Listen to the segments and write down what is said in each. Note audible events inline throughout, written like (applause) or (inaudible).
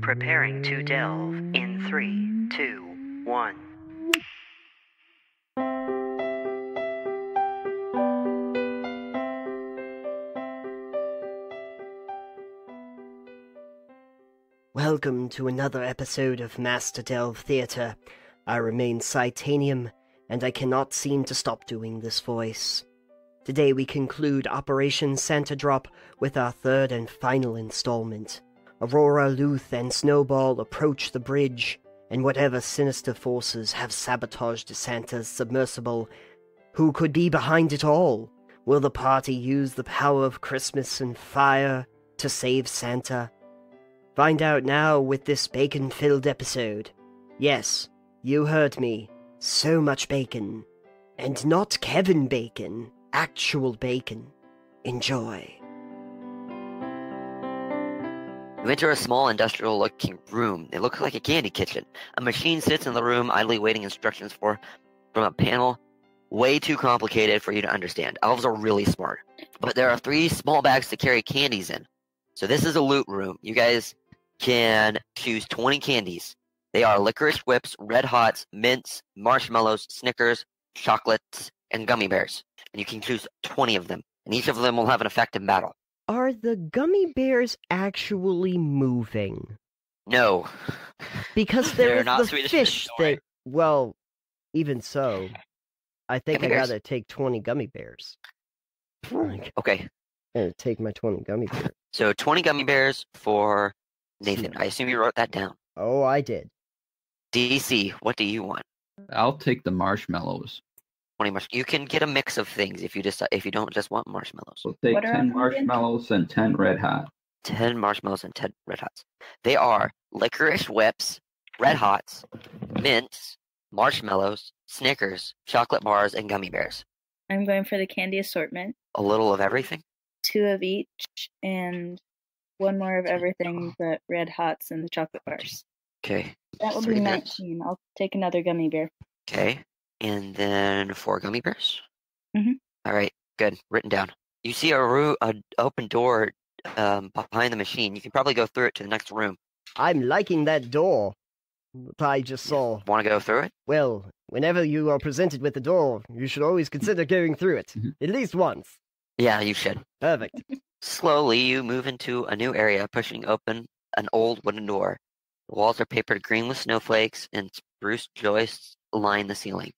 Preparing to delve in three, two, one. Welcome to another episode of Master Delve Theatre. I remain Psitanium, and I cannot seem to stop doing this voice. Today we conclude Operation Santa Drop with our third and final installment. Aurora, Luth, and Snowball approach the bridge, and whatever sinister forces have sabotaged Santa's submersible, who could be behind it all? Will the party use the power of Christmas and fire to save Santa? Find out now with this bacon filled episode. Yes, you heard me. So much bacon. And not Kevin Bacon, actual bacon. Enjoy. You enter a small industrial looking room. It looks like a candy kitchen. A machine sits in the room, idly waiting instructions for from a panel way too complicated for you to understand. Elves are really smart. But there are three small bags to carry candies in. So this is a loot room. You guys can choose 20 candies. They are licorice whips, red hots, mints, marshmallows, Snickers, chocolates, and gummy bears. And you can choose 20 of them. And each of them will have an effect in battle. Are the gummy bears actually moving? No. Because (laughs) They're there is not the Swedish fish fish, don't thing. Well, even so, I think Gummy I gotta take 20 gummy bears. Okay. I gotta take my 20 gummy bears. So 20 gummy bears for Nathan. I assume you wrote that down. Oh, I did. DC, what do you want? I'll take the marshmallows. 20 marsh. You can get a mix of things if you just if you don't just want marshmallows. We'll take What 10 all these again? marshmallows and 10 red hot. 10 marshmallows and 10 red hots. They are licorice whips, red hots, mints, marshmallows, Snickers, chocolate bars, and gummy bears. I'm going for the candy assortment, A little of everything. two of each, and one more of everything but red hots and the chocolate bars. Okay. That will Three be bears. 19. I'll take another gummy bear. Okay. And then four gummy bears. Mhm. All right. Good. Written down. You see a room, an open door um, behind the machine. You can probably go through it to the next room. I'm liking that door that I just saw. Want to go through it? Well, whenever you are presented with a door, you should always consider going through it. Mhm. At least once. Yeah, you should. Perfect. Slowly, you move into a new area, pushing open an old wooden door. The walls are papered green with snowflakes, and spruce joists line the ceiling.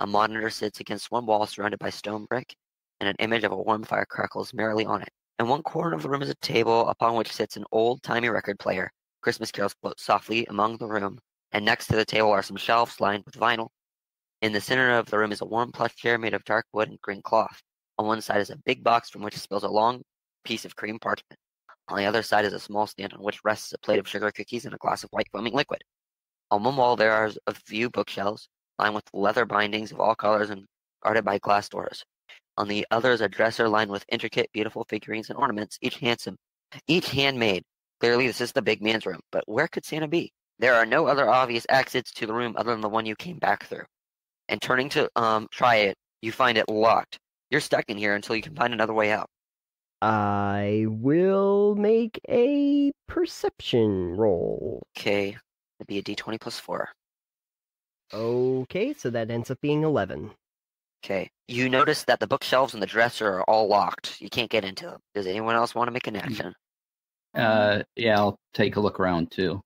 A monitor sits against one wall, surrounded by stone brick, and an image of a warm fire crackles merrily on it. In one corner of the room is a table upon which sits an old-timey record player. Christmas carols float softly among the room, and next to the table are some shelves lined with vinyl. In the center of the room is a warm plush chair made of dark wood and green cloth. On one side is a big box from which spills a long piece of cream parchment. On the other side is a small stand on which rests a plate of sugar cookies and a glass of white foaming liquid. On one wall there are a few bookshelves lined with leather bindings of all colors and guarded by glass doors. On the other is a dresser lined with intricate, beautiful figurines and ornaments, each handsome, each handmade. Clearly, this is the big man's room, but where could Santa be? There are no other obvious exits to the room other than the one you came back through. And turning to um try it, you find it locked. You're stuck in here until you can find another way out. I will make a perception roll. Okay, it'd be a d20 plus four. Okay, so that ends up being 11. Okay. You notice that the bookshelves and the dresser are all locked. You can't get into them. Does anyone else want to make an action? Uh, yeah, I'll take a look around too.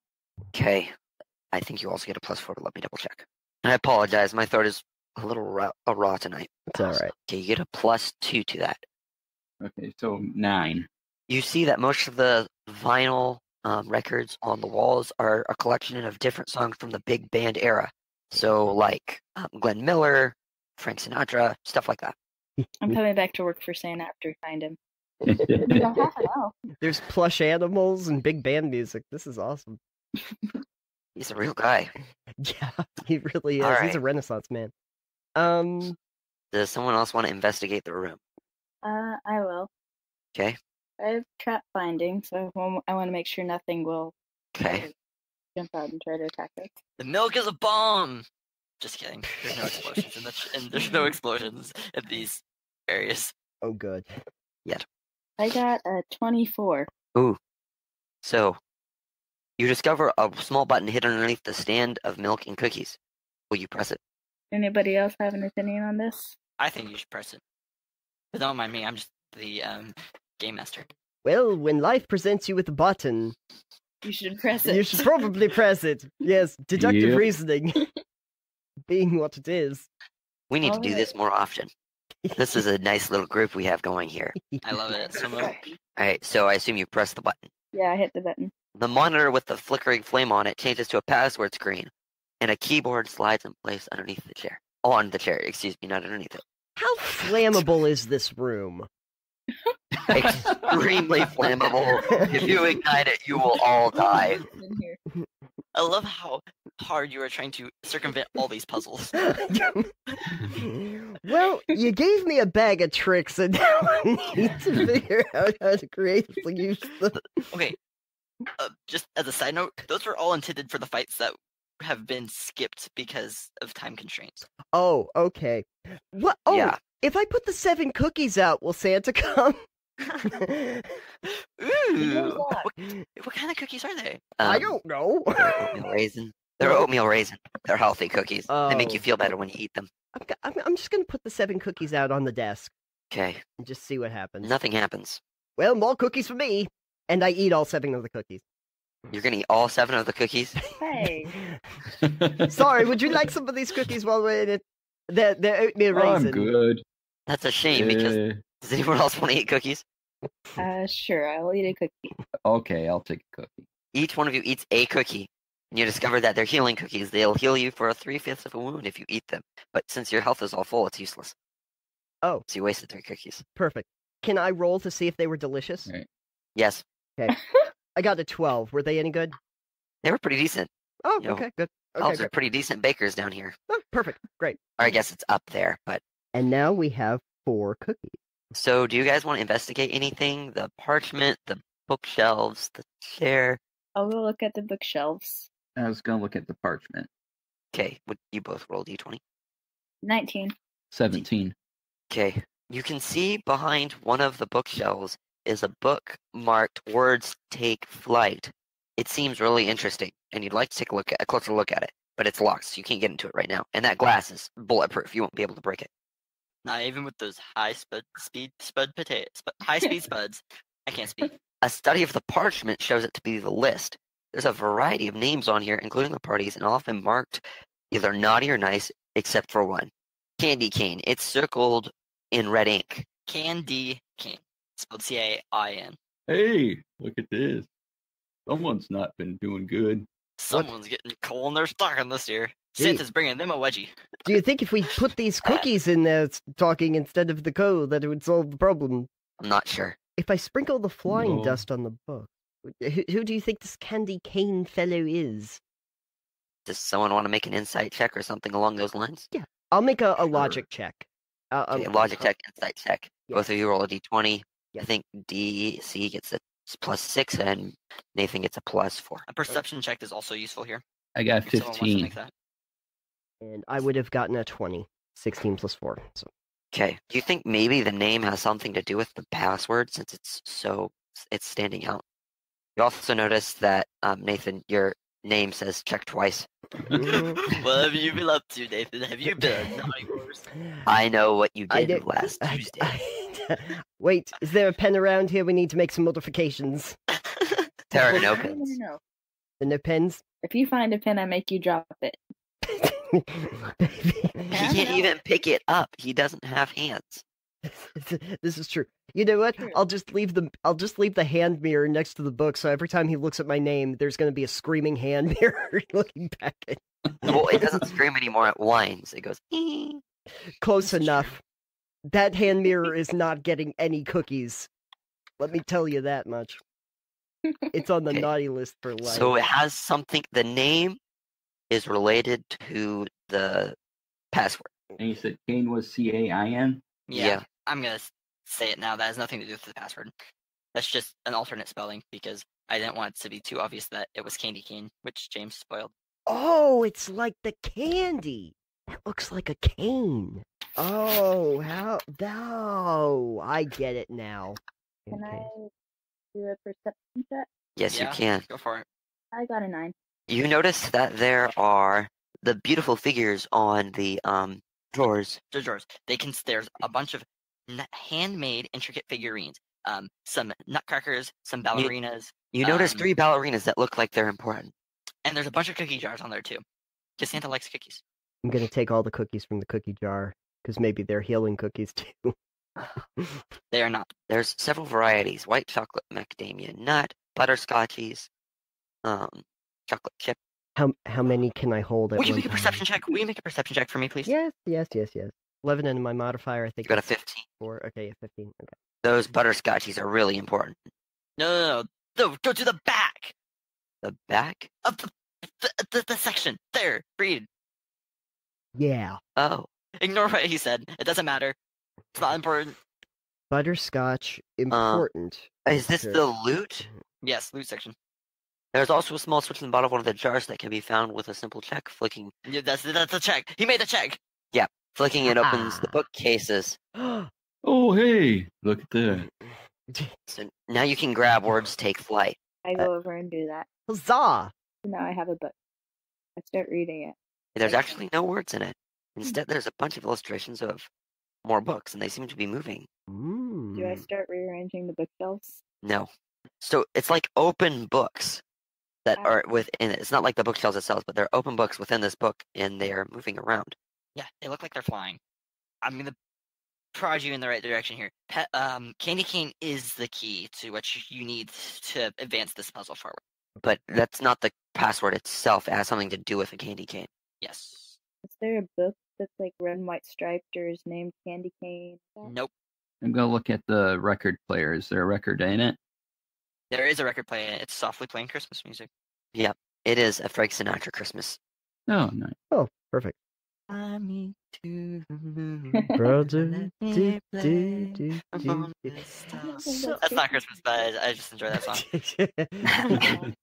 Okay. I think you also get a plus four, but let me double check. I apologize. My throat is a little raw, a raw tonight. It's alright. Okay, you get a plus two to that. Okay, so nine. You see that most of the vinyl um, records on the walls are a collection of different songs from the big band era. So, like um, Glenn Miller, Frank Sinatra, stuff like that. I'm coming back to work for Santa after we find him. You (laughs) don't have to know. There's plush animals and big band music. This is awesome. (laughs) He's a real guy. Yeah, he really is. He's a renaissance man. Um, Does someone else want to investigate the room? Uh, I will. Okay. I have trap finding, so I want to make sure nothing will Okay. Jump out and try to attack us. The milk is a bomb. Just kidding. There's no explosions in the and there's no (laughs) explosions in these areas. oh good. Yet. I got a 24. Ooh. So You discover a small button hidden underneath the stand of milk and cookies. Will you press it? Anybody else have an opinion on this? I think you should press it. But don't mind me, I'm just the um, game master. Well, when life presents you with a button, You should press it. you should probably press it. Yes, (laughs) deductive Yep. reasoning (laughs) being what it is. We need to do this more often. This is a nice little group we have going here. I love it (laughs) so much. All right, so I assume you press the button. yeah, I hit the button. The monitor with the flickering flame on it changes to a password screen, and a keyboard slides in place underneath the chair. Oh, on the chair, excuse me, not underneath it. How flammable is this room? (laughs) Extremely flammable. If you ignite it, you will all (laughs) die. I love how hard you are trying to circumvent all these puzzles. (laughs) well, you gave me a bag of tricks, and now I need to figure out how to creatively use them. Okay, uh, just as a side note, those were all intended for the fights that have been skipped because of time constraints. Oh, okay. What? Oh, Yeah. if I put the seven cookies out, will Santa come? (laughs) Ooh, what, what kind of cookies are they? I Um, don't know. they're oatmeal (laughs) raisin. They're oatmeal raisin. They're healthy cookies. They make you Oh. feel better when you eat them. I'm, go- I'm, I'm just gonna put the seven cookies out on the desk Okay, and just see what happens. nothing happens. Well, more cookies for me, and I eat all seven of the cookies. You're gonna eat all seven of the cookies. (laughs) Hey, Sorry, would you like some of these cookies while we're in it? They're, they're oatmeal raisin. I'm raisin. good. That's a shame because Eh, does anyone (laughs) else want to eat cookies? uh, sure, I'll eat a cookie. (laughs) okay, I'll take a cookie. Each one of you eats a cookie, and you discover that they're healing cookies. They'll heal you for a three fifths of a wound if you eat them. But since your health is all full, it's useless. Oh. So you wasted three cookies. Perfect. Can I roll to see if they were delicious? Right. Yes, Okay. I got a 12. Were they any good? they were pretty decent. Oh, Yo, okay, good. Okay, Elves are pretty decent bakers down here. Oh, perfect. Great. Or I guess it's up there. But And now we have four cookies. So, do you guys want to investigate anything? The parchment, the bookshelves, the chair. I'll go look at the bookshelves. I was gonna look at the parchment. Okay, would you both roll d20? 19. Seventeen. Okay. You can see behind one of the bookshelves is a book marked Words Take Flight. It seems really interesting, and you'd like to take a look at a closer look at it, but it's locked, so you can't get into it right now. And that glass is bulletproof. You won't be able to break it. Not even with those high spud speed spud potato sp- high (laughs) speed spuds. I can't speak. A study of the parchment shows it to be the list. There's a variety of names on here, including the parties, and often marked either naughty or nice, except for one. Candy cane. It's circled in red ink. Candy cane. spelled C A I N. Hey, look at this. Someone's not been doing good. Someone's getting coal in their stocking this year. Gee. Santa's bringing them a wedgie. Do you think if we put (laughs) these cookies in there talking instead of the code that it would solve the problem? I'm not sure. If I sprinkle the flying No. dust on the book, who, who do you think this candy cane fellow is? Does someone want to make an insight check or something along those lines? Yeah, I'll make a, a Sure. logic check. Uh, Okay, um, logic uh, check, insight check. yeah. Both of you roll a d20. I think DC gets a six, and Nathan gets a plus four. A perception check is also useful here. I got If someone wants to fifteen. Make that. And I would have gotten a 20. 16 plus 4. So Okay. Do you think maybe the name has something to do with the password since it's so it's standing out? You also notice that um, Nathan, your name says check twice. What have you been up to, Nathan? Have you been a naughty horse? I know what you did did- last I- Tuesday. I- (laughs) Wait, is there a pen around here? We need to make some modifications. (laughs) there are no (laughs) No, no, no, no. The no pens? If you find a pen, I make you drop it. (laughs) He can't no. even pick it up. He doesn't have hands. (laughs) this is true. You know what? True. I'll just leave the I'll just leave the hand mirror next to the book, so every time he looks at my name, there's gonna be a screaming hand (laughs) mirror looking back at Well, it doesn't scream anymore. It whines. It goes. "Ee." Close This is true. enough. That hand mirror is not getting any cookies. Let me tell you that much. It's on the Okay. naughty list for life. So it has something. The name is related to the password. And you said Kane was C A I N. Yeah, Yeah. I'm gonna say it now. That has nothing to do with the password. That's just an alternate spelling because I didn't want it to be too obvious that it was candy cane, which James spoiled. Oh, it's like the candy. That looks like a cane. Oh, how? No, I get it now. Can Okay. I do a perception check? Yes, Yeah. you can. Go for it. I got a nine. You notice that there are the beautiful figures on the um drawers. The drawers. They can. There's a bunch of n- handmade, intricate figurines. Um, some nutcrackers, some ballerinas, You notice Um, three ballerinas that look like they're important. and there's a bunch of cookie jars on there too. Because Santa likes cookies. I'm gonna take all the cookies from the cookie jar because maybe they're healing cookies too. (laughs) They are not. There's several varieties: white chocolate macadamia nut, butterscotchies, um, chocolate chip. How how many can I hold at Will you make a time? perception check? Will you make a perception check for me, please? Yes, yes, yes, yes. Eleven and my modifier, I think. You got a 15. Four. Okay, yeah, fifteen. Okay. Those butterscotchies are really important. No, no, no. No, go to the back The back? of the the, the, the section. There, read. Yeah, Oh, Ignore what he said. It doesn't matter. It's not important. butterscotch uh, important. is this the loot? Yes, loot section. There's also a small switch in the bottom of one of the jars that can be found with a simple check. Flicking, Yeah, that's that's the check. He made the check. Yeah, flicking it opens the Ah. bookcases. (gasps) Oh, hey, look at that. (laughs) So now you can grab words take flight. I go over and do that. Huzzah! Now I have a book. I start reading it. There's actually no words in it. Instead, there's a bunch of illustrations of more books, and they seem to be moving. Mm. Do I start rearranging the bookshelves? No. So it's like open books that are within it. It's not like the bookshelves itself, but they're open books within this book, and they're moving around. Yeah, they look like they're flying. I'm gonna prod you in the right direction here. Pe- um, candy cane is the key to what you- you need to advance this puzzle forward. But that's not the password itself. It has something to do with a candy cane. Yes. Is there a book that's like red and white striped or is named Candy Cane? Nope. I'm gonna look at the record player. Is there a record in it? There is a record playing. It's softly playing Christmas music. Yep, it is a Frank Sinatra Christmas. No, no. Oh, perfect. Fly me to the moon. Brother, let do, me do, play do, among do, do. So- That's not Christmas, but I, I just enjoy that song.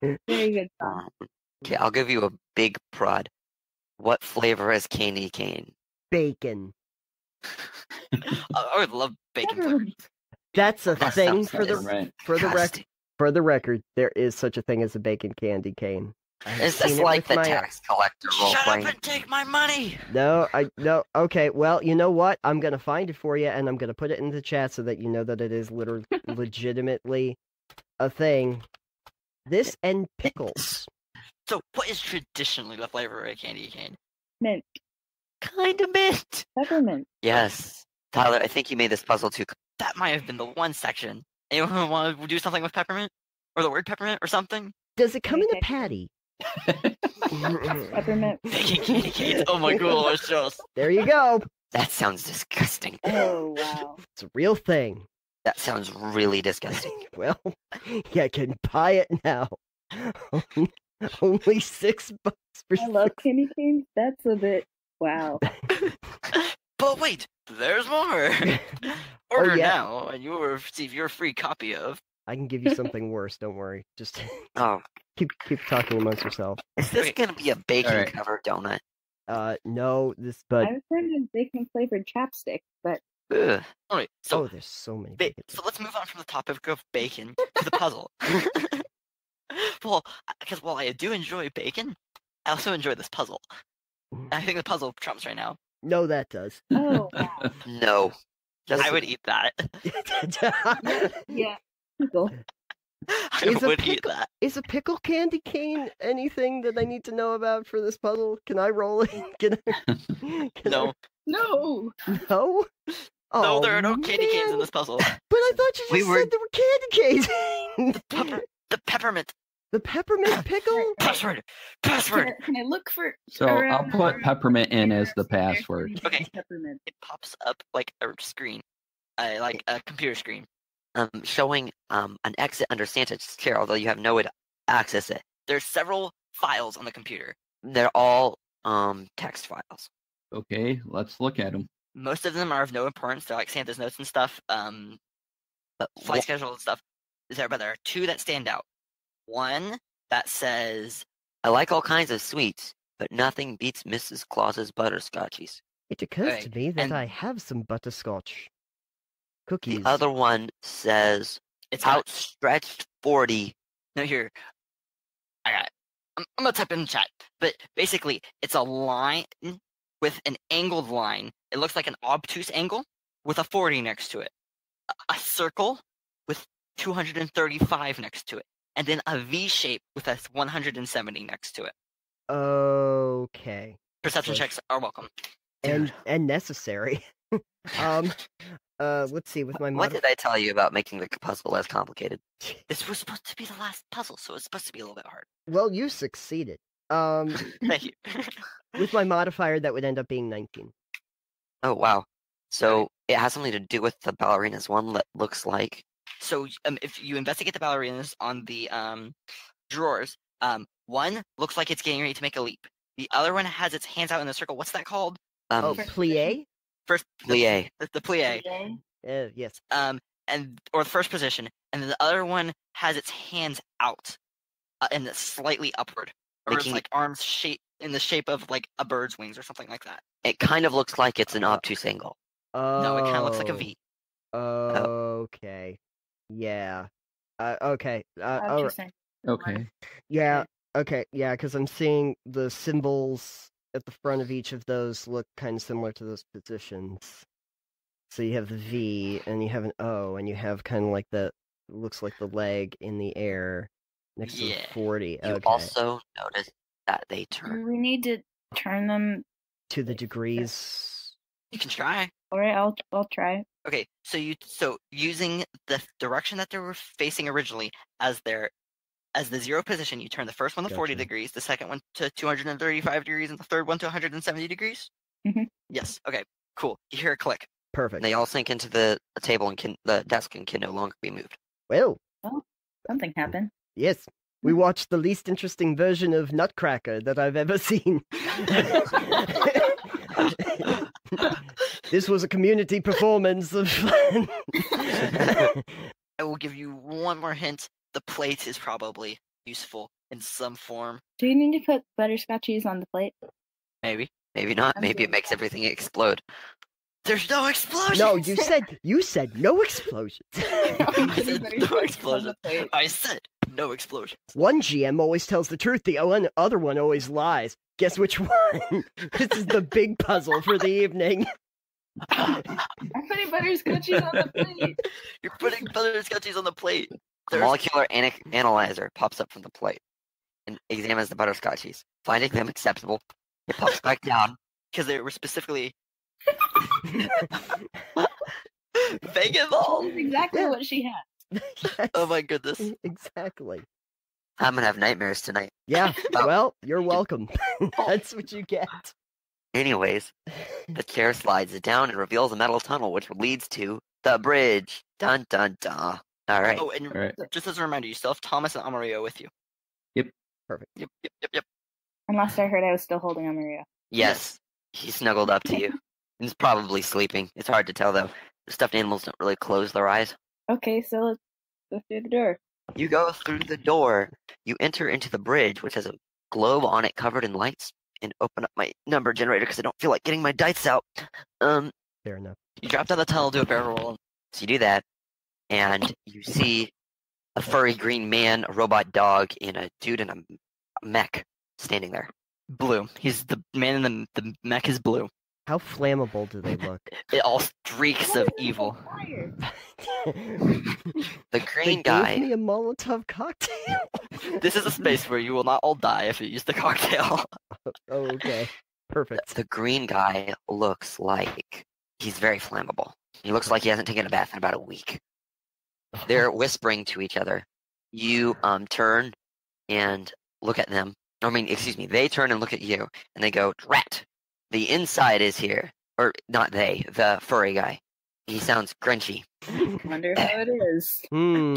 (laughs) Very good (laughs) song. Um, okay, I'll give you a big prod. What flavor is candy cane? Bacon. (laughs) I, I would love bacon That's a That thing for the nice. right. for the rec- Disgusting. For the record. There is such a thing as a bacon candy cane. I've Is this like the my- tax collector role Shut playing? up and take my money. No, I no. Okay, well, you know what? I'm gonna find it for you, and I'm gonna put it in the chat so that you know that it is literally (laughs) legitimately a thing. This and pickles. So, what is traditionally the flavor of a candy cane? Mint. Kind of mint. Peppermint. Yes, Tyler. I think you made this puzzle too. That might have been the one section. Anyone want to do something with peppermint? Or the word peppermint or something? Does it come in a patty? Peppermint. (laughs) Bacon candy canes. Oh my gosh, just. There you go. That sounds disgusting. Oh wow. It's a real thing. That sounds really disgusting. (laughs) Well, yeah, I can buy it now. (laughs) Only six bucks for I love candy canes. That's a bit wow. But wait, there's more. (laughs) (laughs) Order Oh, yeah. now, and you will receive your free copy of. I can give you (laughs) something worse. Don't worry. Just Oh, keep keep talking amongst yourself. is this Okay. gonna be a bacon Alright. covered donut? Uh, no, this but I was heard of bacon flavored chapstick, but Ugh. Alright, so oh, there's so many. Ba- bacon so let's move on from the topic of bacon to the puzzle. well, because while I do enjoy bacon, I also enjoy this puzzle. I think the puzzle trumps right now. No, that does. oh wow. (laughs) No. Just I would eat that. (laughs) Yeah. Pickle. (laughs) I Is a would eat pickle- that. Is a pickle candy cane anything that I need to know about for this puzzle? Can I roll it? Can I? Can No, No. I... No. no, Oh, there are no candy canes in this puzzle. But I thought you just We were- said there were candy canes. the, Pepper, the peppermint the peppermint pickle. password. Can Password. I, can I look for? So I'll put for- peppermint in as the password. Okay. Peppermint. It pops up like a screen, uh, like a computer screen. um showing um an exit under Santa's chair, although you have no way to access it. There's several files on the computer. They're all um text files. Okay, let's look at them. Most of them are of no importance. They're like Santa's notes and stuff. Um, But flight wha- schedule and stuff. Is there, but there are two that stand out. One that says I like all kinds of sweets, but nothing beats Mrs. Claus's butterscotchies. It occurs Right, to me that and- I have some butterscotch cookies. The other one says it's outstretched forty. no here. I got it. I'm, I'm gonna type in the chat. But basically, it's a line with an angled line. It looks like an obtuse angle with a 40 next to it. A, a circle with 235 next to it, and then a V shape with a 170 next to it. Okay. Perception checks are welcome. And and necessary. (laughs) um uh let's see with my What did I tell you about making the puzzle less complicated? This was supposed to be the last puzzle, so it's supposed to be a little bit hard. Well, you succeeded. Um (laughs) Thank you. (laughs) with my modifier that would end up being 19. Oh wow. So it has something to do with the ballerinas. One that looks like so um, if you investigate the ballerinas on the um, drawers, um, one looks like it's getting ready to make a leap. The other one has its hands out in a circle. What's that called? um Oh, plie? First, the, plie. the, the plie. Uh, yes. Um, and or the first position, and then the other one has its hands out, uh, and slightly upward, or it's Making- like arms shape in the shape of like a bird's wings or something like that. It kind of looks like it's an obtuse angle. Oh. No, it kind of looks like a V. Okay. Yeah. Uh, okay. Uh, How'd all you right. Okay. Yeah. Okay. Yeah, because I'm seeing the symbols at the front of each of those look kind of similar to those positions. So you have the V, (sighs) and you have an O, and you have kind of like the looks like the leg in the air next to the forty. You okay. also notice that they turn. We need to turn them? to the degrees. You can try. All right, I'll I'll try. Okay, so you so using the direction that they were facing originally as their as the zero position, you turn the first one to 40 degrees, the second one to 235 degrees, and the third one to 170 degrees. Mhm. Yes. Okay. Cool. You hear a click. Perfect. They all sink into the the table and can the desk and can no longer be moved. Well, Well, Something happened. yes. We watched the least interesting version of Nutcracker that I've ever (laughs) seen. (laughs) (laughs) (laughs) this was a community performance of. (laughs) I will give you one more hint. The plate is probably useful in some form. Do you need to put butterscotchies on the plate? Maybe. Maybe not. Maybe it Absolutely. makes everything explode. There's no explosion. no, you said you said no explosions. (laughs) I said no explosion. I said no explosion. one GM always tells the truth. The one, other one always lies. Guess which (laughs) one? this is the big puzzle for the evening. (laughs) I'm putting butterscotchies on the plate. You're putting butterscotches on the plate. A There's- molecular ana- analyzer pops up from the plate and examines the butterscotchies. Finding them acceptable, it pops back (laughs) down. because they were specifically vegan balls. That's exactly Yeah. what she had. (laughs) Oh yes, Oh my goodness. exactly. I'm gonna have nightmares tonight. Yeah. (laughs) Oh. Well, you're (laughs) welcome. Oh. That's what you get. Anyways, the chair slides down and reveals a metal tunnel which leads to the bridge. Dun dun dun. All right. Oh, and All right. just as a reminder, you still have Thomas and Amario with you. Yep. Perfect. Yep, yep, yep, yep. And last I heard, I was still holding on Maria. Yes, he snuggled up to you. He's probably sleeping. It's hard to tell though. Stuffed animals don't really close their eyes. Okay, so let's go through the door. You go through the door. You enter into the bridge, which has a globe on it covered in lights, and open up my number generator because I don't feel like getting my dice out. Um, Fair enough. You drop down the tunnel, do a barrel roll. so you do that, and you see a furry green man, a robot dog, and a dude in a mech standing there. Blue. He's the man in the the mech is blue. How flammable do they look? (laughs) It all streaks of evil. (laughs) (laughs) The they green guy. gave me a Molotov cocktail. This is a space where you will not all die if you use the cocktail. oh, okay. Perfect. The green guy looks like he's very flammable. He looks like he hasn't taken a bath in about a week. They're whispering to each other. You um turn and look at them. I mean, excuse me. They turn and look at you, and they go, "Rat, the inside is here." Or not they, the furry guy. He sounds grunchy. Wonder (laughs) how it is. Hmm.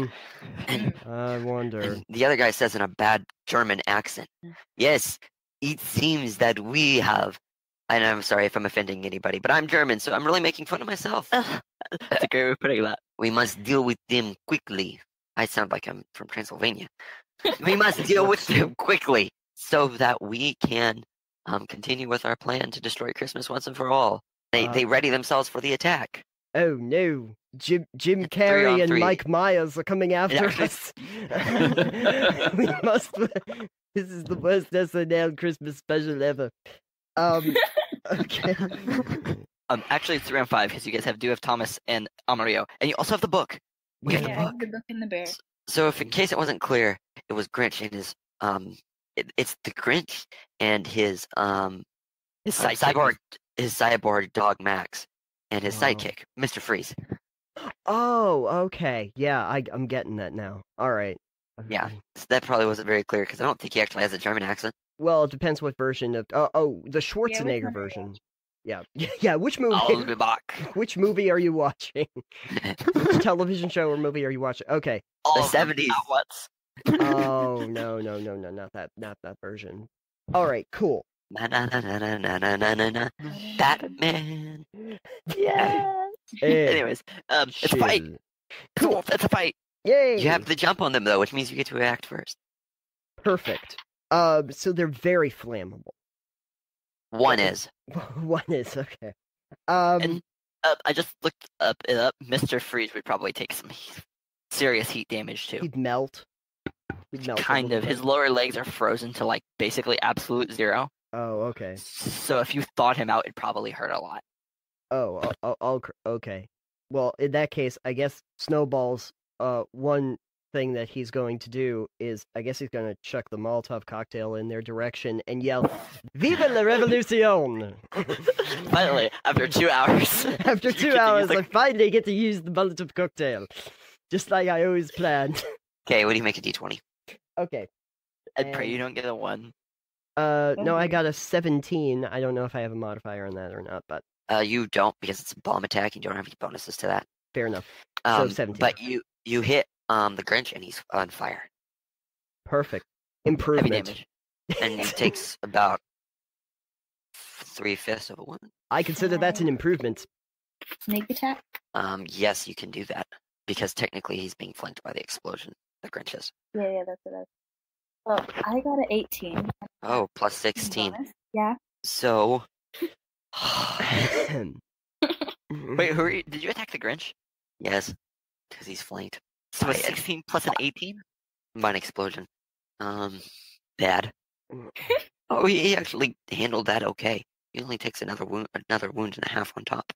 I wonder. and the other guy says in a bad German accent, "Yes, it seems that we have." And I'm sorry if I'm offending anybody, but I'm German, so I'm really making fun of myself. That's a great way of putting that. We must deal with them quickly. I sound like I'm from Transylvania. we must deal with them quickly so that we can um, continue with our plan to destroy Christmas once and for all. They Uh, they ready themselves for the attack. Oh no. Jim Jim It's three on Carrey and three. Mike Myers are coming after actually- (laughs) us. (laughs) we (laughs) must This is the worst SNL Christmas special ever. Um, okay. Um, actually, it's three and five because you guys have do have Thomas and Amarillo, and you also have the book. We have the book. the book and the bear. So if in case it wasn't clear, it was Grinch and his um, it, it's the Grinch and his um, His uh, cyborg his cyborg dog Max and his sidekick Mr. Freeze. Oh, okay. Yeah, I, I'm getting that now. All right. Yeah. So that probably wasn't very clear because I don't think he actually has a German accent. Well, it depends what version of. Oh, oh, the Schwarzenegger you version. (laughs) Yeah, yeah. Which movie? I'll be back. Which movie are you watching? (laughs) Television show or movie are you watching? Okay. All The of oh no no no no not that not that version. All right, cool. Batman. Yeah. Anyways, um, it's a fight. Cool. That's a fight. Yay! You have to jump on them though, which means you get to react first. Perfect. Um, so they're very flammable. One is. One is okay. Um, and uh, I just looked up. Uh, Mister Freeze would probably take some serious heat damage too. He'd melt. Kind of. His lower legs are frozen to like basically absolute zero. Oh, okay. So if you thawed him out, it'd probably hurt a lot. Oh, I'll, I'll, okay. Well, in that case, I guess Snowball's uh one thing that he's going to do is I guess he's going to chuck the Molotov cocktail in their direction and yell, "Viva la revolution!" (laughs) Finally, after two hours. (laughs) After two get to use hours, I finally get to use the Molotov cocktail, just like I always planned. Okay, what do you make a D twenty? Okay. I pray you don't get a one. Uh, no, I got a 17. I don't know if I have a modifier on that or not, but Uh, you don't because it's a bomb attack. You don't have any bonuses to that. fair enough. Um, 17. But you you hit um the Grinch and he's on fire. Perfect. Heavy Improvement. damage. and it (laughs) takes about three fifths of a wound. I consider that's an improvement. Sneak attack. Um, yes, you can do that because technically he's being flanked by the explosion. The Grinch is. Yeah, yeah, that's what I. Well, I got an 18. Oh, plus sixteen. bonus. Yeah. So. (laughs) (sighs) Wait, who are you? Did you attack the Grinch? yes, because he's flanked So a 16 plus an 18? by an explosion. Um, bad. Oh, he actually handled that okay. He only takes another wound, another wound and a half on top.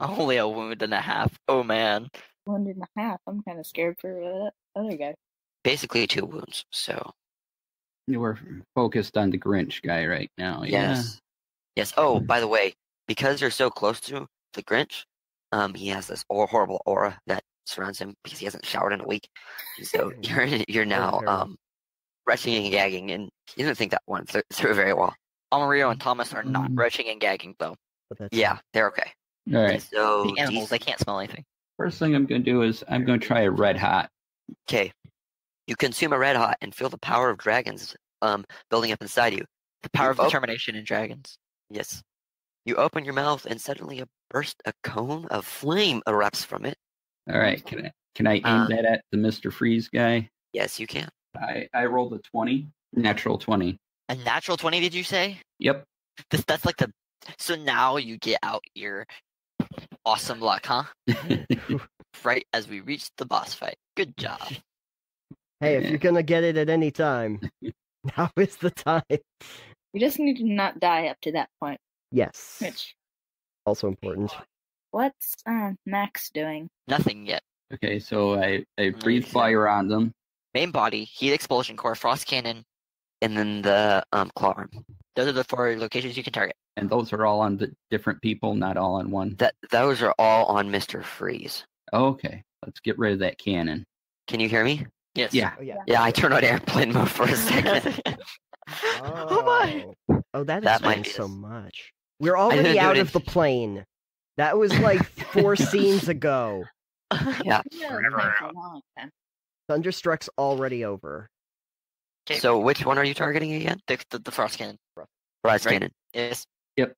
Only a wound and a half. Oh man. One and a half. I'm kind of scared for that other guy. Basically, two wounds. So We're focused on the Grinch guy right now. Yeah. yes, yes. Oh, by the way, because you're so close to the Grinch, um, he has this horrible aura that surrounds him because he hasn't showered in a week. So (laughs) (laughs) you're you're now terrible. um, retching and gagging, and he didn't think that one through, through very well. Amarillo and Thomas are not Mm. retching and gagging though. But Yeah, they're okay. All right. So The animals, they can't smell anything. First thing I'm going to do is I'm going to try a red hot. Okay. You consume a red hot and feel the power of dragons um building up inside you. The power of Oh. determination in dragons. Yes. You open your mouth and suddenly a burst a cone of flame erupts from it. All right. Can I can I aim Uh, that at the Mr. Freeze guy? Yes, you can. I I rolled a 20, natural 20. A natural 20, did you say? Yep. This That's like the. So now you get out your awesome luck, huh? (laughs) Right as we reach the boss fight. Good (laughs) job. Hey, if you're gonna get it at any time, (laughs) (laughs) now is the time. You just need to not die up to that point. Yes. Which, Also important. what's uh, Max doing? Nothing yet. okay, so I I breathe Nice. fire on them. Main body, heat explosion core, frost cannon. And then the um claw arm. Those are the four locations you can target. And those are all on the different people, not all on one. That those are all on Mr. Freeze. Okay, let's get rid of that cannon. Can you hear me? Yes. Yeah. Oh yeah. Yeah, I turned on airplane mode for a second. (laughs) oh my. Oh, oh that That explains so this- much. We're already out of the plane. That was like four (laughs) scenes ago. Yeah. Yeah, it's been for a long time. Thunderstruck's already over. Okay. So which one are you targeting again? The, the, the frost cannon. Rise Right. cannon. Yes. Yep.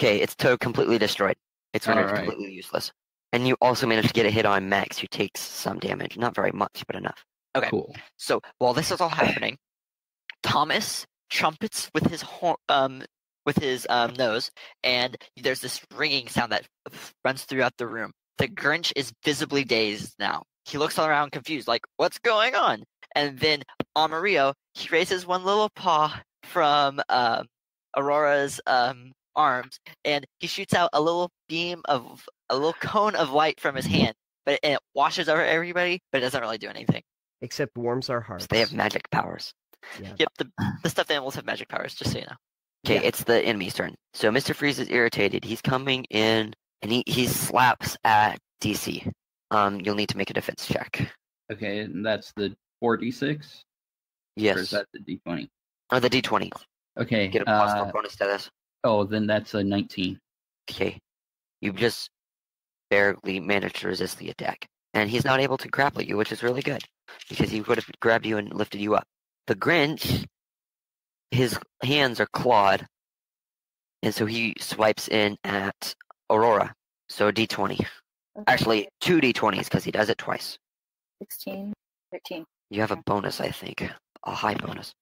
Okay, it's to completely destroyed. It's rendered Alright. completely useless. And you also manage to get a hit on Max, who takes some damage. Not very much, but enough. Okay. Cool. So while this is all happening, Thomas trumpets with his hor- um with his um nose, and there's this ringing sound that runs throughout the room. The Grinch is visibly dazed now. He looks around confused, like, "What's going on?" and then Amarillo he raises one little paw from um, Aurora's um, arms, and he shoots out a little beam of a little cone of light from his hand, but it, it washes over everybody, but it doesn't really do anything. Except warms our hearts. So they have magic powers. Yeah. Yep, the, (clears throat) the stuffed animals have magic powers, just so you know. Okay, Yeah. it's the enemy's turn. So Mr. Freeze is irritated. He's coming in and he, he slaps at DC. Um, you'll need to make a defense check. Okay, and that's the 4d6? Or is Yes. that the d20? Or the D20. Okay. Get a plus uh, bonus to this. oh, then that's a 19. Okay. You just barely managed to resist the attack. And he's not able to grapple you, which is really good. Because he would have grabbed you and lifted you up. The Grinch, his hands are clawed. And so he swipes in at Aurora. So D20. Okay. Actually, two D20s because he does it twice. 16, 13. You have a bonus, I think. A high bonus.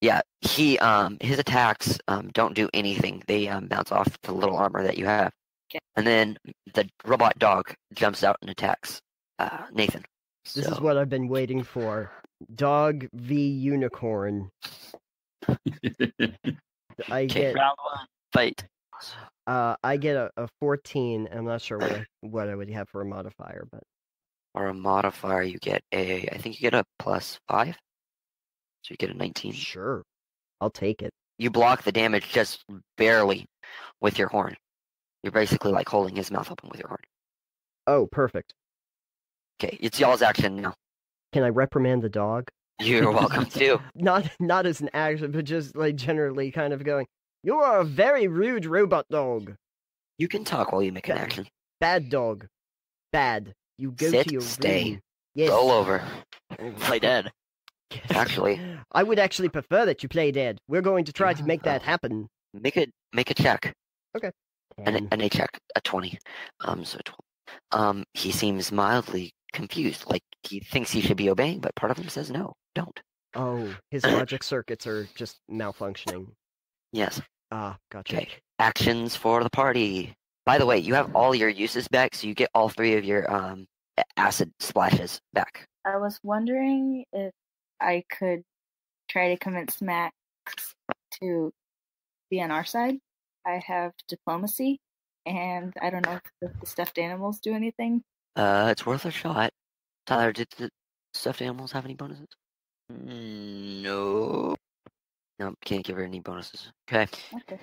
Yeah, he um his attacks um don't do anything. They um bounce off the little armor that you have. And then the robot dog jumps out and attacks uh Nathan. This is what I've been waiting for. Dog v unicorn. (laughs) I get Round one, fight. uh I get a, a 14. I'm not sure what I, what I would have for a modifier, but or a modifier, you get a I think you get a plus five. So you get a nineteen. sure. I'll take it. You block the damage just barely with your horn. You're basically like holding his mouth open with your horn. Oh, perfect. Okay, it's y'all's action now. Can I reprimand the dog? You're welcome (laughs) to. Not not as an action, but just like generally kind of going, You are a very rude robot dog. You can talk while you make an Okay. action. Bad dog. Bad. You go Sit, to your stay. room. Yes. Roll over. (laughs) Play dead. Actually. I would actually prefer that you play dead. We're going to try to make uh, that happen. Make a make a check. An, Ten. an A check, a twenty. Um, so twelve. Um, he seems mildly confused, like he thinks he should be obeying, but part of him says no, don't. Oh, his (clears throat) logic circuits are just malfunctioning. Yes. Ah, gotcha. Okay. Actions for the party. By the way, you have all your uses back, so you get all three of your um acid splashes back. I was wondering if I could try to convince Max to be on our side. I have diplomacy, and I don't know if the, the stuffed animals do anything. Uh, it's worth a shot. Tyler, did the stuffed animals have any bonuses? Mm, No. No, can't give her any bonuses. Okay. Okay.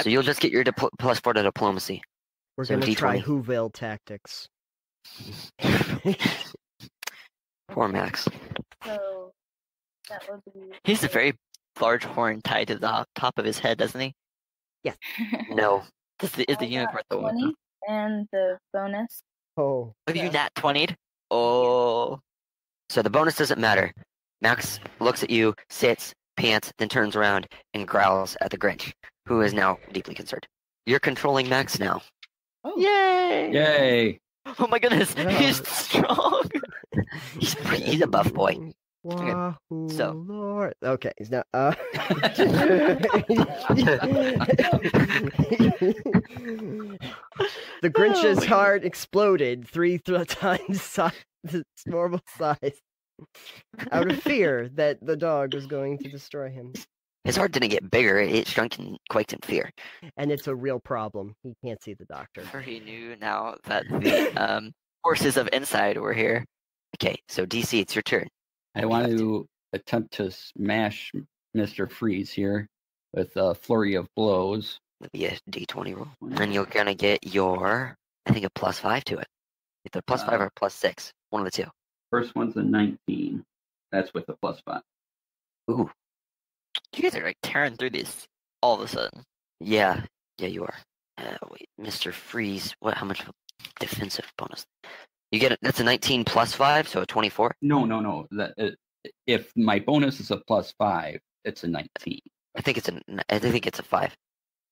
So you'll just get your dipl- plus four to diplomacy. We're So gonna try D20. Whoville tactics. (laughs) Poor Max. So that would be. He has a very large horn tied to the top of his head, doesn't he? No. Is the, is the unicorn the one? 20, and the bonus. oh, Have you Yeah. nat 20'd? Oh. So the bonus doesn't matter. Max looks at you, sits, pants, then turns around and growls at the Grinch, who is now deeply concerned. You're controlling Max now. Oh. Yay! Yay! (laughs) Oh my goodness, Yeah. he's strong. (laughs) He's, pretty, he's a buff boy. Wahoo, so- Lord. Okay, he's not. Uh... (laughs) the Grinch's Oh heart exploded three th- (laughs) times si- its normal size out of fear that the dog was going to destroy him. His heart didn't get bigger, it shrunk and quaked in fear. And it's a real problem. He can't see the doctor. For he knew now that the um, forces of inside were here. Okay, so DC, it's your turn. I want to attempt to smash Mr. Freeze here with a flurry of blows. Be a D20 roll. And you're gonna get your, I think, a plus five to it. Either plus five Uh, or plus six. One of the two. First one's a 19. That's with a plus five. Ooh, You guys are like tearing through this all of a sudden. yeah, yeah, you are. Uh, wait, Mr. Freeze, what? How much of a defensive bonus? You get it. That's a 19 plus five, so a 24. No, no, no. That uh, if my bonus is a plus five, it's a 19. I think it's a. I think it's a five.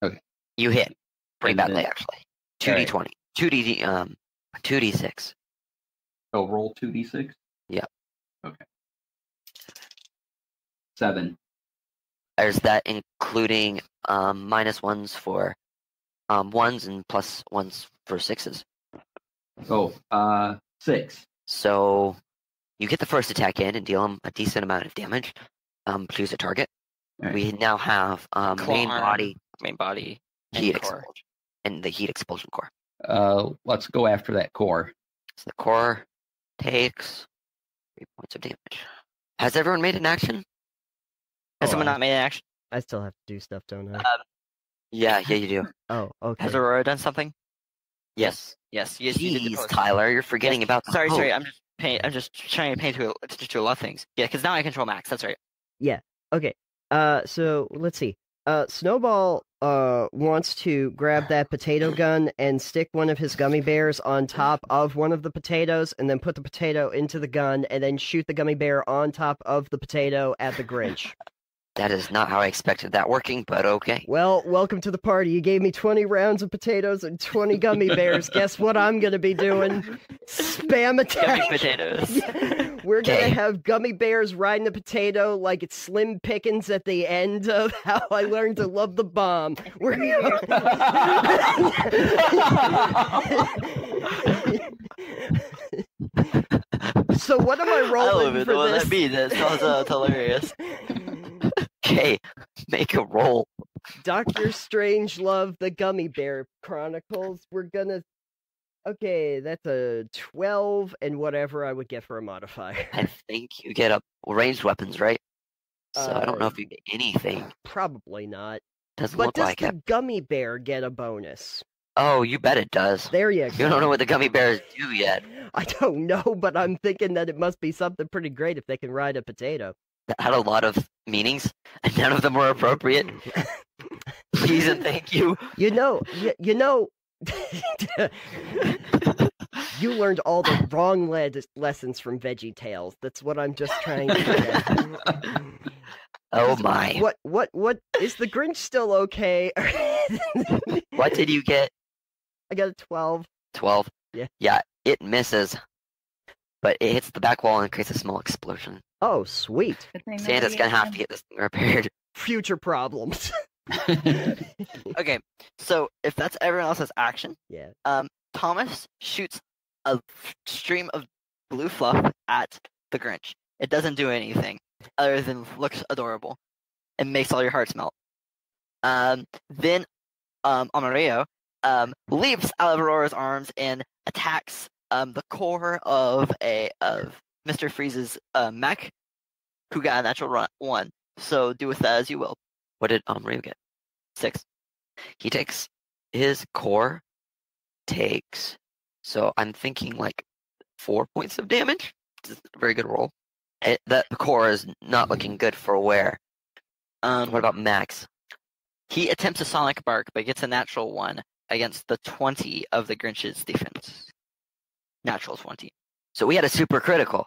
Okay. You hit pretty And badly, then- actually. Two D twenty. Two D um. Two D six. So roll 2d6? Yep. Okay. Seven. Is that including um minus ones for um ones and plus ones for sixes? Oh, uh, six. So you get the first attack in and deal him a decent amount of damage. Um, choose a target. Alright. We now have um, Claw main body main body, and heat core. expulsion and the heat expulsion core. Uh, let's go after that core. So the core takes three points of damage. Has everyone made an action? Has Oh, someone I- not made an action? I still have to do stuff, don't I? Uh, Yeah, yeah, you do. (laughs) oh, okay. Has Aurora done something? Yes. Yes. Yes. you did the Jeez. Tyler, you're forgetting Yes, about the Sorry, sorry. I'm just paying. I'm just trying to pay to to a lot of things. Yeah, because now I control Max. That's right. Yeah. Okay. Uh, so let's see. Uh, Snowball uh wants to grab that potato gun and stick one of his gummy bears on top of one of the potatoes, and then put the potato into the gun, and then shoot the gummy bear on top of the potato at the Grinch. (laughs) That is not how I expected that working, but okay. well, welcome to the party. You gave me twenty rounds of potatoes and twenty gummy bears. Guess what I'm gonna be doing? Spam attack. Gummy potatoes. (laughs) Yeah, We're gonna have gummy bears riding the potato like it's Slim Pickens at the end of How I Learned to Love the Bomb. We're (laughs) (laughs) so what am I rolling for this? That sounds uh, hilarious. Okay, (laughs) make a roll. Doctor Strangelove the Gummy Bear Chronicles. We're gonna. Okay, that's a twelve and whatever I would get for a modifier. I (laughs) think you get up ranged weapons, right? So I don't know Uh, if you get anything. Probably not. Doesn't But look does like the it. gummy bear get a bonus? Oh, you bet it does. There you go. You don't know what the gummy bears do yet. (laughs) I don't know, but I'm thinking that it must be something pretty great if they can ride a potato. That had a lot of meanings, (laughs) and none of them were appropriate. Mm-hmm. (laughs) Please and thank you. (laughs) You know, you, you know, you learned all the wrong led lessons from VeggieTales. That's what I'm just trying to get. Oh my. What, what, what is the Grinch still okay? What did you get? I got a 12. 12. Yeah. Yeah, it misses. But it hits the back wall and creates a small explosion. Oh, sweet. Santa's gonna have to get (laughs) this thing repaired. (laughs) Future problems. (laughs) Okay, so if that's everyone else's action, yeah. um, Thomas shoots a stream of blue fluff at the Grinch. It doesn't do anything other than looks adorable and makes all your hearts melt. Um, then um, Amarillo um, leaps out of Aurora's arms and attacks um, the core of a of Mr. Freeze's uh, mech, who got a natural one. So do with that as you will. What did Omri get? Six. He takes his core, takes. So I'm thinking like four points of damage. Very good roll. It, that the core is not looking good for wear. Um, What about Max? He attempts a sonic bark, but gets a natural one against the 20 of the Grinch's defense. Natural 20. So we had a super critical.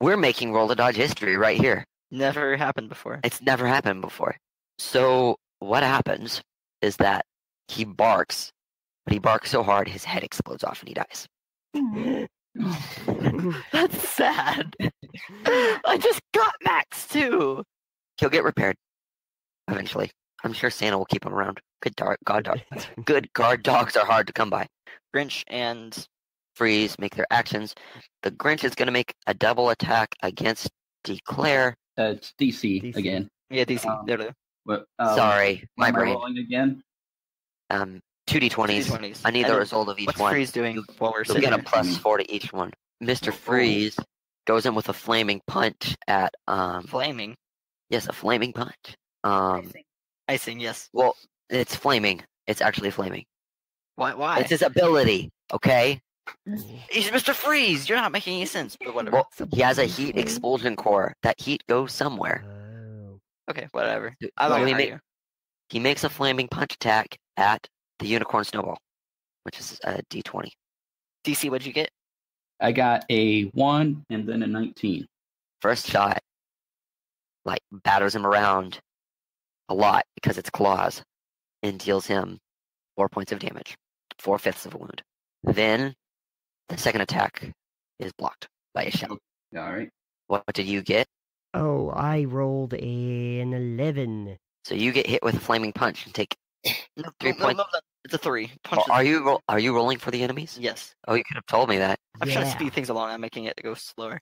We're making roll to dodge history right here. Never happened before. It's never happened before. So what happens is that he barks, but he barks so hard his head explodes off and he dies. (laughs) (laughs) That's sad. (laughs) I just got Max too. He'll get repaired eventually. I'm sure Santa will keep him around. Good dog, god dog. Good guard dogs are hard to come by. Grinch and Freeze make their actions. The Grinch is going to make a double attack against Declare. Uh, it's DC, DC. again. yeah, DC. Um, literally. What, um, Sorry, my am I brain. rolling again? Um, two d20s. 20s. I need And the then result of each What's one. Freeze doing while we're You'll sitting get a plus four to each one. Mr. Freeze goes in with a flaming punch at um. Flaming. Yes, a flaming punch. Um, Icing, yes. well, it's flaming. It's actually flaming. Why? Why? It's his ability. Okay. (laughs) He's Mr. Freeze. You're not making any sense. But whatever. Well, he has a heat expulsion core. That heat goes somewhere. Oh. okay, whatever. I'm not he, ma- he makes a flaming punch attack at the unicorn snowball, which is a d20. DC, what'd you get? I got a 1 and then a 19. First shot, like batters him around a lot because it's claws, and deals him four points of damage, four fifths of a wound. Then the second attack is blocked by a shell. All right. What did you get? Oh, I rolled an 11. So you get hit with a flaming punch and take (clears throat) No, Three no, point- no, no, It's a three. Oh, Punch. are you ro- are you rolling for the enemies? Yes. Oh, you could have told me that. I'm trying to speed things along. I'm making it go slower.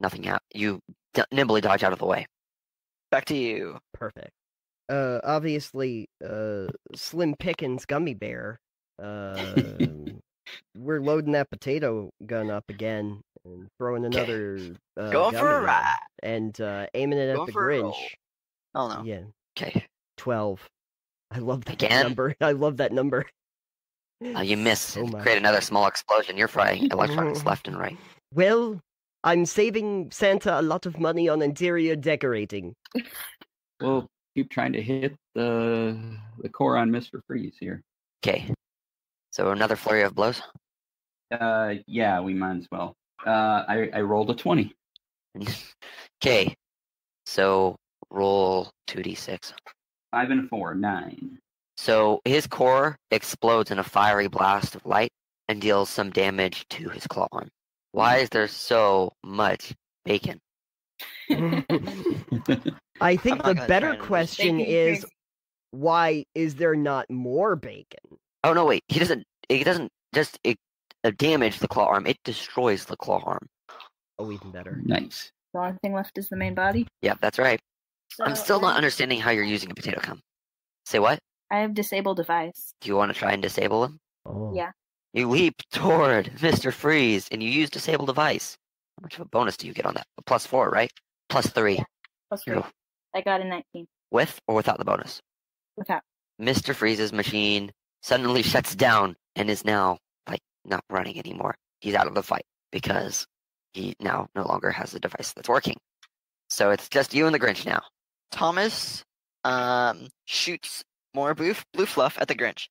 Nothing out. You d- nimbly dodge out of the way. Back to you. Perfect. Uh, obviously, uh, Slim Pickens Gummy Bear. Uh, (laughs) we're loading that potato gun up again and throwing another. Uh, Going for a gummy ride. And uh, aiming it at the Grinch. Oh no. Yeah, Okay. twelve. I love that Again? number. (laughs) I love that number. Uh, you miss. So and much. create another small explosion. You're frying (laughs) electronics left and right. Well, I'm saving Santa a lot of money on interior decorating. (laughs) We'll keep trying to hit the the core on Mister Freeze here. Okay. So another flurry of blows. Uh, yeah, we might as well. Uh, I I rolled a twenty. (laughs) Okay. So roll two d six. Five and four, nine. So his core explodes in a fiery blast of light and deals some damage to his claw arm. Why is there so much bacon? (laughs) I think the better try and just- question is why is there not more bacon? Oh no, wait. He doesn't. It doesn't just it, uh, damage the claw arm. It destroys the claw arm. Oh, even better. nice. The only thing left is the main body. Yeah, that's right. I'm still not understanding how you're using a potato cum. Say what? I have disabled device. Do you want to try and disable him? Oh. Yeah. You leap toward Mr. Freeze and you use disable device. How much of a bonus do you get on that? A plus four, right? Plus three. Plus Here three. you. I got a 19 With or without the bonus? without. Mr. Freeze's machine suddenly shuts down and is now like not running anymore. He's out of the fight because he now no longer has a device that's working. So it's just you and the Grinch now. Thomas um, shoots more blue, blue fluff at the Grinch.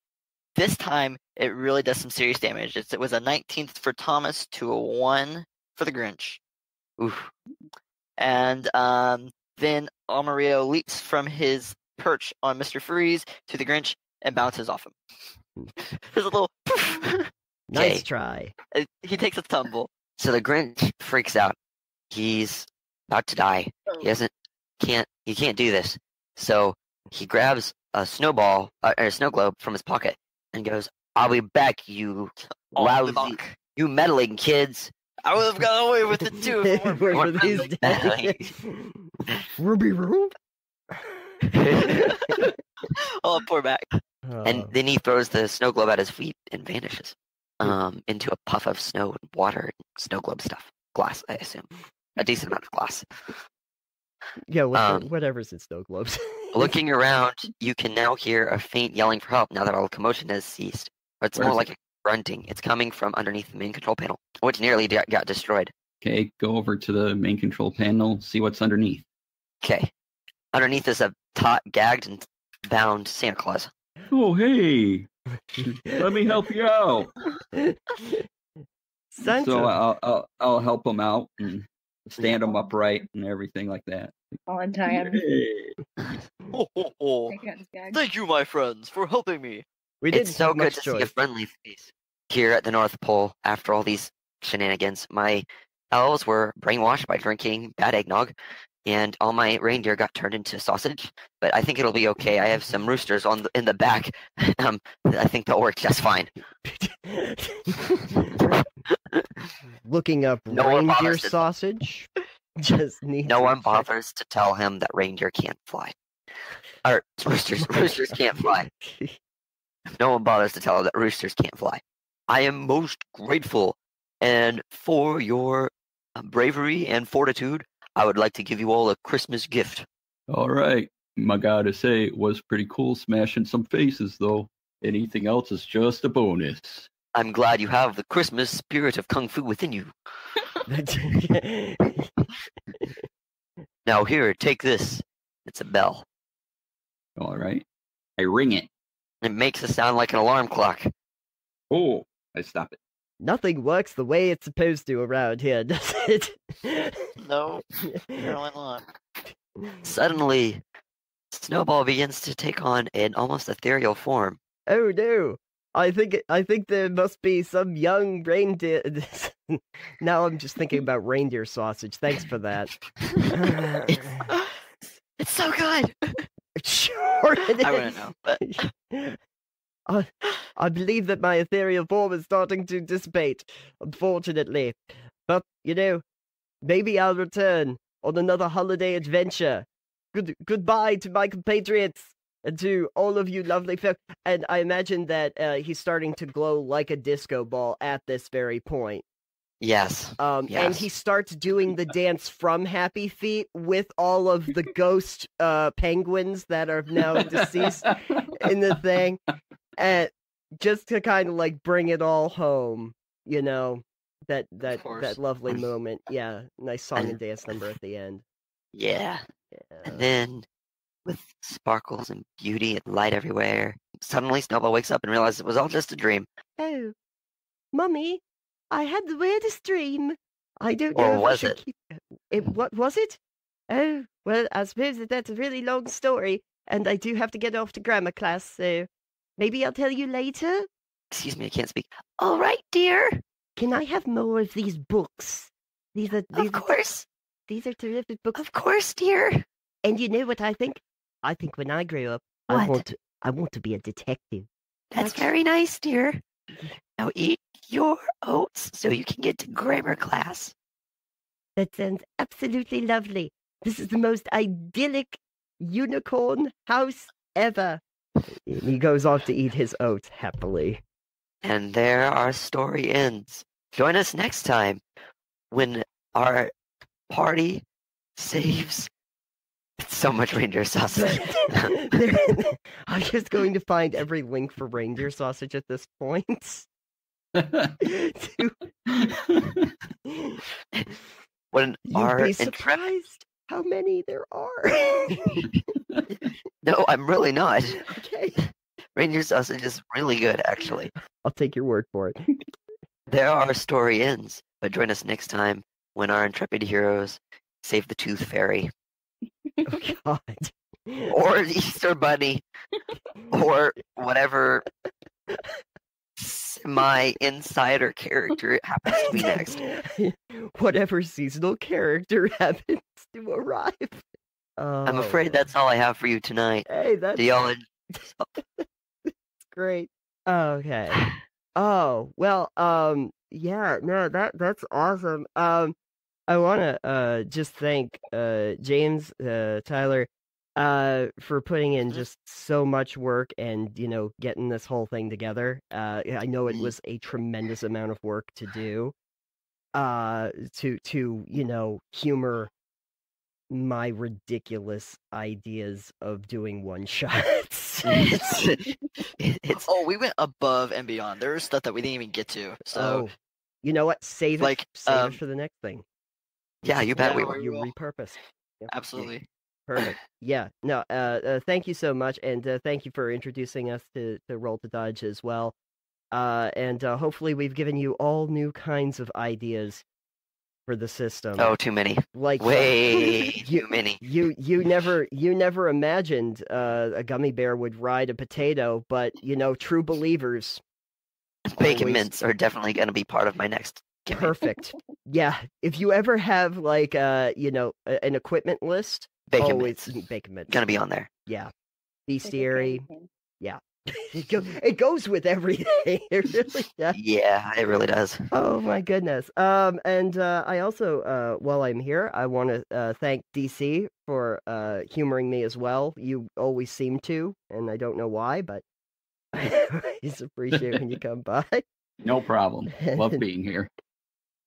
This time, it really does some serious damage. It's, it was a 19th for Thomas to a 1 for the Grinch. Oof. And um, then Amarillo leaps from his perch on Mr. Freeze to the Grinch and bounces off him. (laughs) There's a little poof. (laughs) Nice try. Uh, he takes a tumble. So the Grinch freaks out. He's about to die. He doesn't can't he can't do this. So he grabs a snowball uh, or a snow globe from his pocket and goes, "I'll be back, you lousy, you meddling kids." I would have (laughs) got away with it too. if it weren't for Where my were these? Ruby Roo? oh, poor back. and Oh. then he throws the snow globe at his feet and vanishes um, into a puff of snow and water and snow globe stuff. Glass, I assume. A decent amount of glass. yeah, what, um, whatever's in snow globes. (laughs) Looking around, you can now hear a faint yelling for help now that all commotion has ceased. Or it's Where more is like a grunting. It's coming from underneath the main control panel, which nearly got got destroyed. Okay, go over to the main control panel, see what's underneath. Okay. Underneath is a taut, gagged, and bound Santa Claus. Oh, hey, let me help you out. Santa. So I'll, I'll I'll help him out and stand him upright and everything like that. I'll untie him. Hey. Ho, ho, ho. Take out his gag. Thank you, my friends, for helping me. we didn't It's so good much to see a friendly face here at the North Pole after all these shenanigans. My elves were brainwashed by drinking bad eggnog, and all my reindeer got turned into sausage. But I think it'll be okay. I have some roosters on the, in the back. (laughs) Um, I think they'll work just fine. (laughs) Looking up No reindeer sausage. (laughs) Just No one bothers to tell him that reindeer can't fly. Or roosters, roosters can't fly. No one bothers to tell him that roosters can't fly. I am most grateful, and for your uh, bravery and fortitude, I would like to give you all a Christmas gift. All right, my gotta say, it was pretty cool smashing some faces though. Anything else is just a bonus. I'm glad you have the Christmas spirit of Kung Fu within you. (laughs) Now, here, take this. It's a bell. All right, I ring it. It makes a sound like an alarm clock. Oh, I stop it. Nothing works the way it's supposed to around here, (laughs) does it? No, apparently not. Suddenly, Snowball begins to take on an almost ethereal form. oh no! I think I think there must be some young reindeer. (laughs) now I'm just thinking about reindeer sausage. Thanks for that. it's, (sighs) it's so good. (laughs) Sure, it I wouldn't know, but I, (gasps) I believe that my ethereal form is starting to dissipate, unfortunately. But, you know, maybe I'll return on another holiday adventure. Good goodbye to my compatriots and to all of you lovely folk. And I imagine that uh, he's starting to glow like a disco ball at this very point. Yes. Um, and he starts doing the dance from Happy Feet with all of the (laughs) ghost uh, penguins that are now deceased in the thing, (laughs) and just to kind of like bring it all home, you know, that that that lovely moment. Yeah, nice song and And- dance number at the end. Yeah. Yeah. And then, with sparkles and beauty and light everywhere, suddenly Snowball wakes up and realizes it was all just a dream. Oh, mummy, I had the weirdest dream. I don't know Or was it? keep. It what was it? Oh, well, I suppose that that's a really long story, and I do have to get off to grammar class, so maybe I'll tell you later. Excuse me, I can't speak. All right, dear. Can I have more of these books? These are these, Of are- course. these are terrific books. Of course, dear. And you know what I think? I think when I grow up, I want to, I want to be a detective. That's very nice, dear. Now eat your oats so you can get to grammar class. That sounds absolutely lovely. This is the most idyllic unicorn house ever. He goes off to eat his oats happily. And there our story ends. Join us next time when our party saves (laughs) so much reindeer sausage. (laughs) I'm just going to find every link for reindeer sausage at this point. (laughs) When You'd our be surprised how many there are. No, I'm really not. (laughs) okay. Reindeer sausage is really good, actually. I'll take your word for it. There our story ends, but join us next time when our intrepid heroes save the Tooth Fairy, (laughs) Oh, God. or the Easter Bunny, (laughs) or whatever semi-insider character happens to be next. (laughs) Whatever seasonal character (laughs) happens to arrive. I'm Oh, afraid that's all I have for you tonight. Hey, that's Do y'all? (laughs) great. Okay. (sighs) Oh well. Um. Yeah. No. That that's awesome. Um. I want to uh just thank uh James uh Tyler uh for putting in Mhm. just so much work and you know getting this whole thing together. Uh I know it Mhm. was a tremendous amount of work to do. Uh to to you know humor my ridiculous ideas of doing one (laughs) shots. it's, (laughs) it's Oh, we went above and beyond. There was stuff that we didn't even get to. So oh, you know what? Save it. like, save um, it for the next thing. yeah, you bet Yeah, we you repurpose. Yep. absolutely. Perfect. Yeah. No. Uh, uh. Thank you so much, and uh, thank you for introducing us to to Roll to Dodge as well. Uh, and uh, hopefully we've given you all new kinds of ideas for the system. Oh, too many. like uh, Way (laughs) you- too many. You you never you never imagined uh, a gummy bear would ride a potato, but you know, true believers. (laughs) Bacon always- mints are definitely going to be part of my next gimmick. Perfect. yeah. If you ever have like uh, you know, an equipment list, Bacon always mints. bacon mints. Going to be on there. Yeah. Like a Bestiary. candy it, go, it goes with everything. (laughs) It really does. Yeah, it really does. Oh my goodness. Um, and uh, I also, uh, while I'm here, I want to uh, thank DC for uh, humoring me as well. You always seem to, and I don't know why, but (laughs) I always appreciate when you (laughs) come by. no problem. Love being here.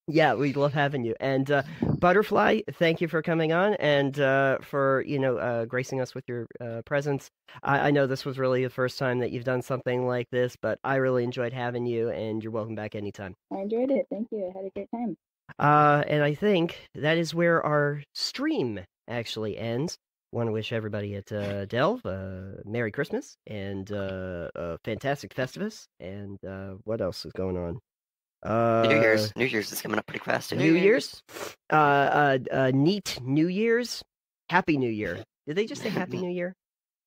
Yeah, we love having you. And uh, Butterfly, thank you for coming on and uh, for you know uh, gracing us with your uh, presence. I, I know this was really the first time that you've done something like this, but I really enjoyed having you, and you're welcome back anytime. I enjoyed it. Thank you. I had a great time. Uh, and I think that is where our stream actually ends. Want to wish everybody at uh, Delve uh, Merry Christmas and uh, a fantastic Festivus. And uh, what else is going on? Uh, New Year's. New Year's is coming up pretty fast, too. New Year's. Uh, uh, uh, neat New Year's. Happy New Year. Did they just say Happy (laughs) New Year?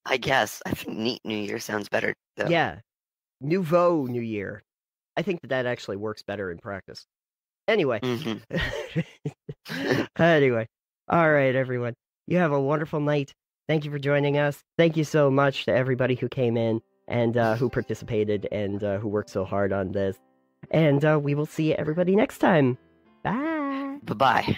I guess. I think Neat New Year sounds better, though. Yeah. Nouveau New Year. I think that that actually works better in practice. Anyway. hmm (laughs) anyway, all right, everyone. You have a wonderful night. Thank you for joining us. Thank you so much to everybody who came in. and uh, who participated and uh, who worked so hard on this. And uh, we will see everybody next time. Bye. Bye bye.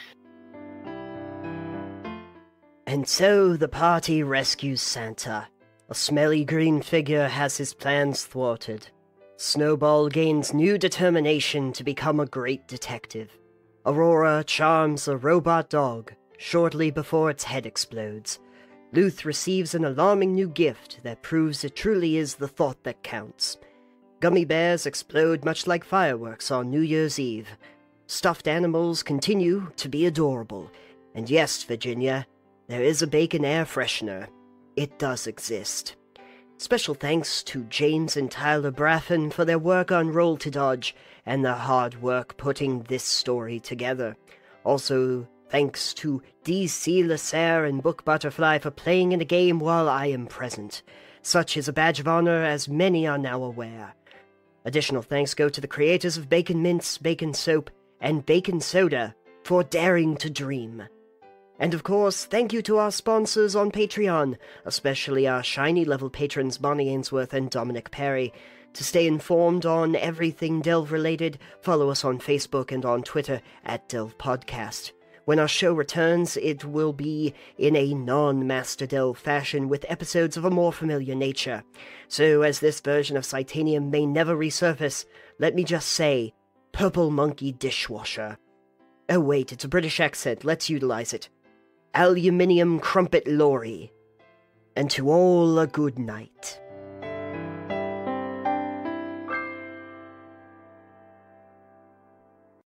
And so the party rescues Santa. A smelly green figure has his plans thwarted. Snowball gains new determination to become a great detective. Aurora charms a robot dog shortly before its head explodes. Luth receives an alarming new gift that proves it truly is the thought that counts. Gummy bears explode much like fireworks on New Year's Eve. Stuffed animals continue to be adorable. And yes, Virginia, there is a bacon air freshener. It does exist. Special thanks to James and Tyler Brafin for their work on Roll to Dodge and their hard work putting this story together. Also, thanks to DC Lasser and Book Butterfly for playing in the game while I am present. Such is a badge of honor, as many are now aware. Additional thanks go to the creators of Bacon Mints, Bacon Soap, and Bacon Soda for daring to dream. And of course, thank you to our sponsors on Patreon, especially our shiny level patrons Bonnie Ainsworth and Dominic Perry. To stay informed on everything Delve related, follow us on Facebook and on Twitter at Delve Podcast. When our show returns, it will be in a non Master Delve fashion with episodes of a more familiar nature. So, as this version of Psitanium may never resurface, let me just say Purple Monkey Dishwasher. Oh, wait, it's a British accent. Let's utilize it. Aluminium Crumpet Lorry. And to all a good night.